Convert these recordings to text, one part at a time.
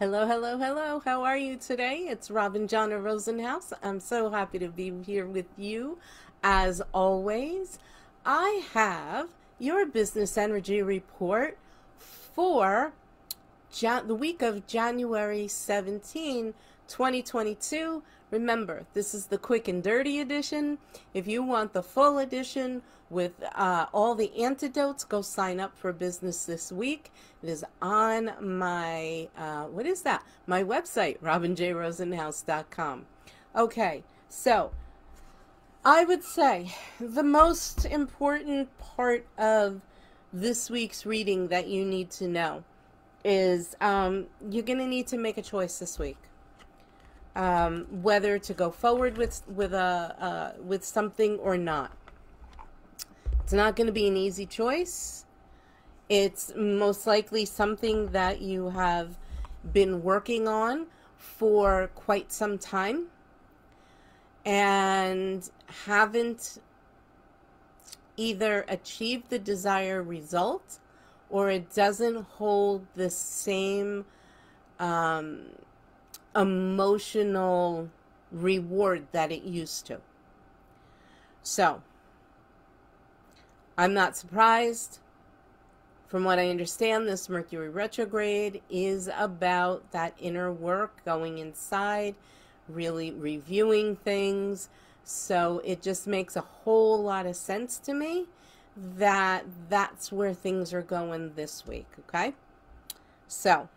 Hello, hello, hello. How are you today? It's Robin Jonna Rosenhaus. I'm so happy to be here with you as always. I have your business energy report for Jan- the week of January 17, 2022. Remember, this is the quick and dirty edition. If you want the full edition with uh, all the antidotes, go sign up for business this week. It is on my, uh, what is that? My website, robinjrosenhaus.com. Okay, so I would say the most important part of this week's reading that you need to know is um, you're going to need to make a choice this week um, whether to go forward with with a uh, with something or not. It's not going to be an easy choice. It's most likely something that you have been working on for quite some time and haven't either achieved the desired result or it doesn't hold the same um, emotional reward that it used to. So, I'm not surprised. From what I understand, this Mercury retrograde is about that inner work, going inside, really reviewing things. So it just makes a whole lot of sense to me that that's where things are going this week, okay? So,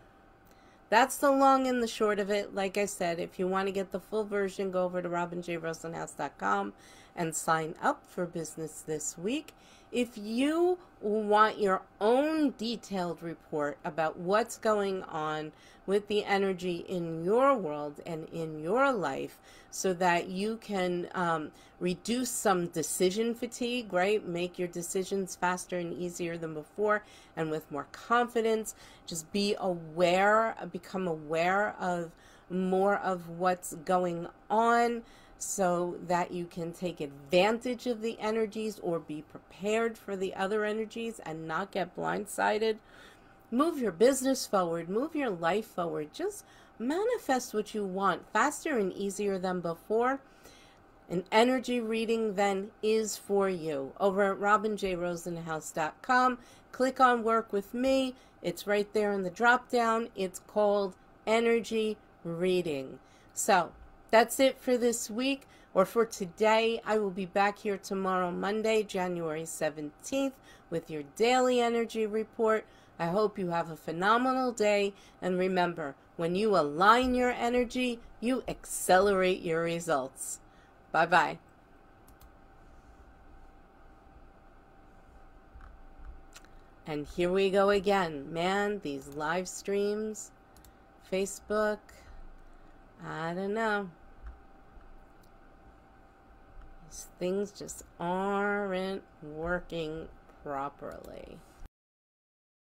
that's the long and the short of it. Like I said, if you want to get the full version, go over to robinjrosenhaus.com and sign up for business this week. If you want your own detailed report about what's going on with the energy in your world and in your life so that you can um, reduce some decision fatigue, right? Make your decisions faster and easier than before and with more confidence. Just be aware, become aware of more of what's going on so that you can take advantage of the energies or be prepared for the other energies and not get blindsided. Move your business forward, move your life forward. Just manifest what you want faster and easier than before. An energy reading then is for you. Over at robinjrosenhaus.com, click on work with me. It's right there in the drop down. It's called energy reading. So, that's it for this week or for today. I will be back here tomorrow, Monday, January 17th, with your daily energy report. I hope you have a phenomenal day. And remember, when you align your energy, you accelerate your results. Bye bye. And here we go again. Man, these live streams, Facebook, I don't know. These things just aren't working properly.